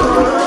The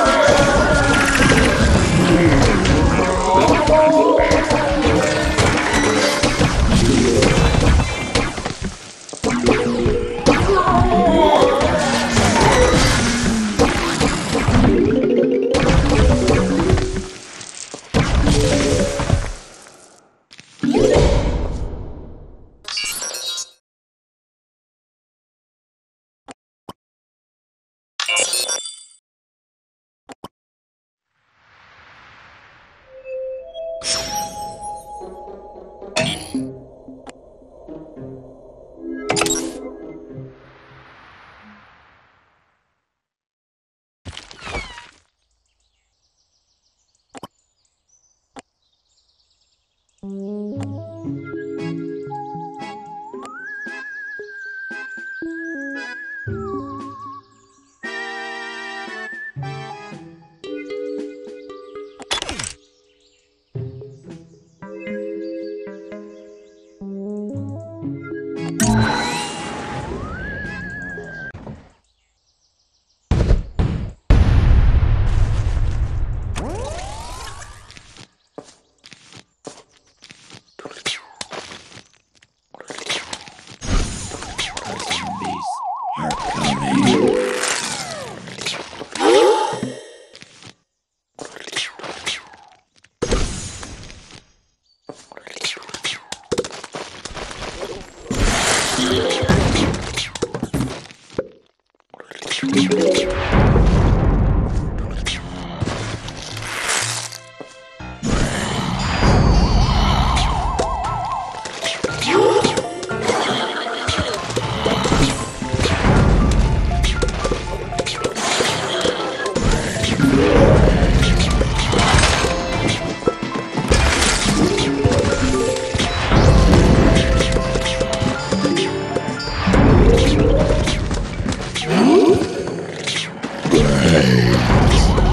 flame.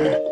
Yeah.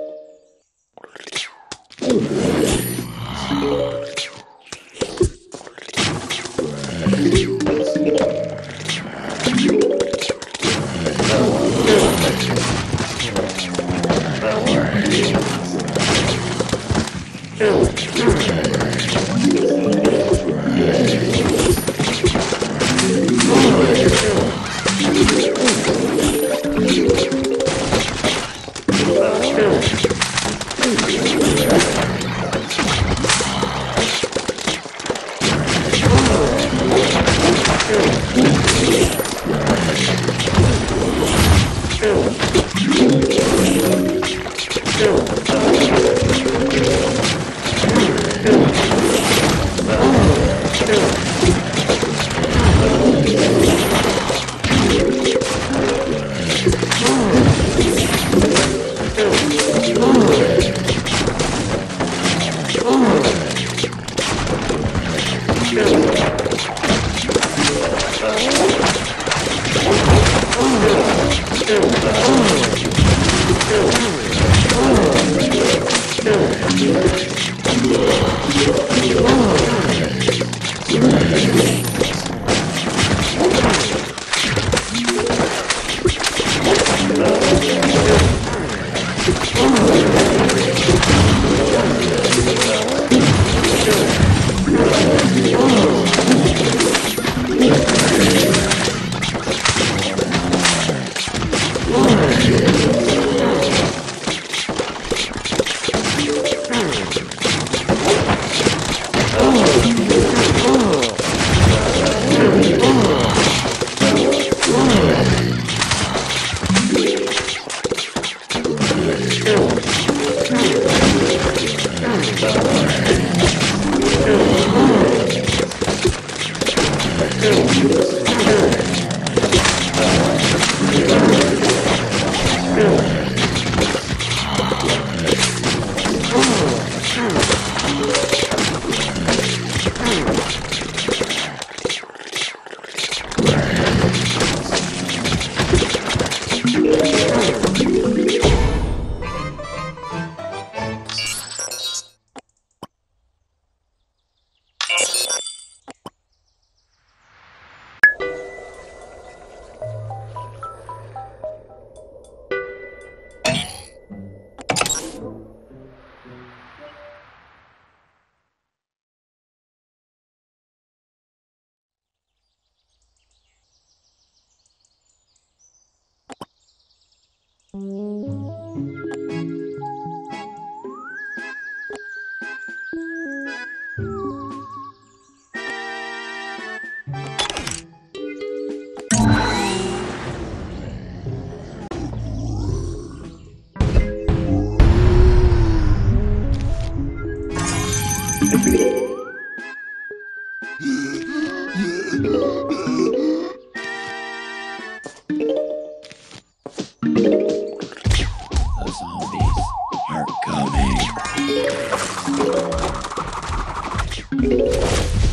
Coming. Mm-hmm.